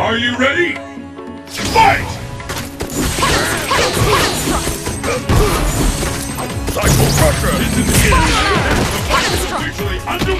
Are you ready? Fight! Psycho Crusher This is in the air! Officially underway!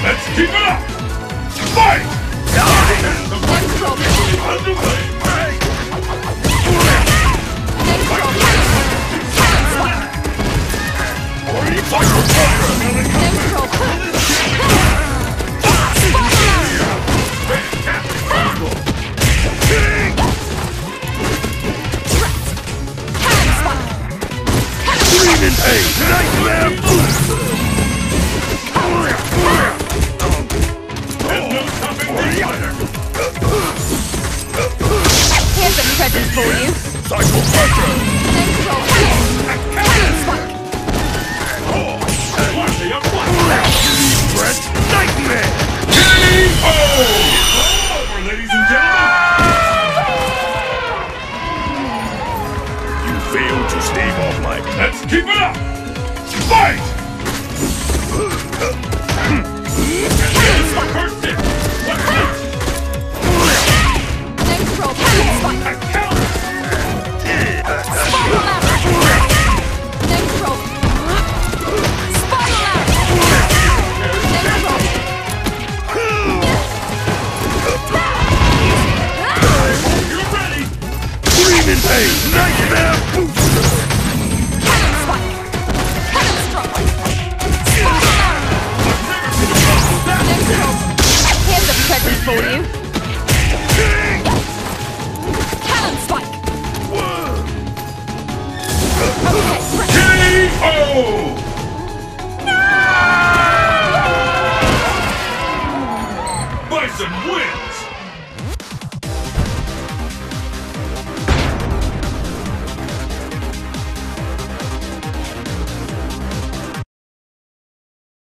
Let's keep it up! Fight! The fight. Nightmare boost! Cycle Nightmare! Ladies and gentlemen! You failed to stay off my... Let's keep it up! Fight! Sensei Nightmare Booster! Here's a present for you. Cannon Spike! KO! No! Bison wins!